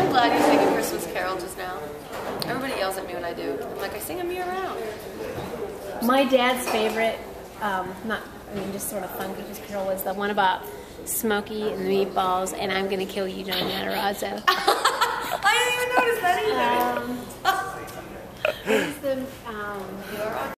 I'm glad you sang a Christmas carol just now. Everybody yells at me when I do. I'm like, I sing them year-round. My dad's favorite, um, not, I mean, just sort of fun Christmas carol was the one about Smokey and the meatballs, and I'm gonna kill you, Johnny Matarazzo. I didn't even notice that either. um, who's the, um,